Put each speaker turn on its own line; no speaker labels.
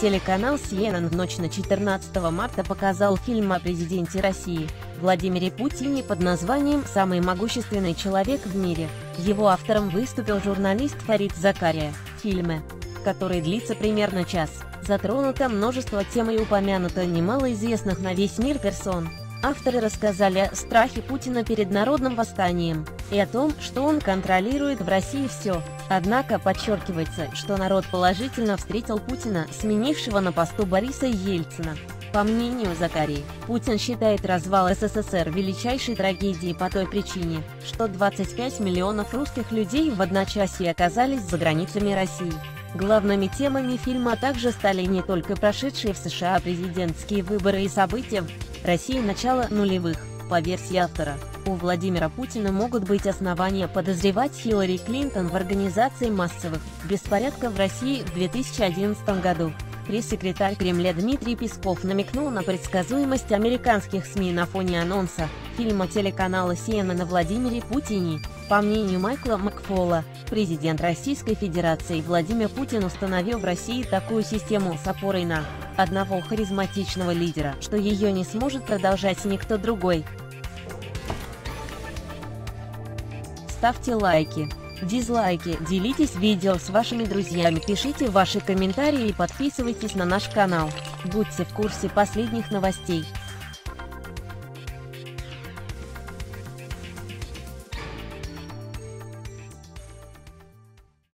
Телеканал CNN в ночь на 14 марта показал фильм о президенте России, Владимире Путине под названием «Самый могущественный человек в мире». Его автором выступил журналист Фарид Закария. В фильме, который длится примерно час, затронуто множество тем и упомянуто немало известных на весь мир персон. Авторы рассказали о страхе Путина перед народным восстанием и о том, что он контролирует в России все. Однако подчеркивается, что народ положительно встретил Путина, сменившего на посту Бориса Ельцина. По мнению Закарии, Путин считает развал СССР величайшей трагедией по той причине, что 25 миллионов русских людей в одночасье оказались за границами России. Главными темами фильма также стали не только прошедшие в США президентские выборы и события в России начала нулевых, по версии автора. У Владимира Путина могут быть основания подозревать Хиллари Клинтон в организации массовых беспорядков в России в 2011 году. Пресс-секретарь Кремля Дмитрий Песков намекнул на предсказуемость американских СМИ на фоне анонса фильма телеканала CNN на Владимире Путине. По мнению Майкла Макфола, президент Российской Федерации Владимир Путин установил в России такую систему с опорой на одного харизматичного лидера, что ее не сможет продолжать никто другой. Ставьте лайки, дизлайки, делитесь видео с вашими друзьями, пишите ваши комментарии и подписывайтесь на наш канал. Будьте в курсе последних новостей.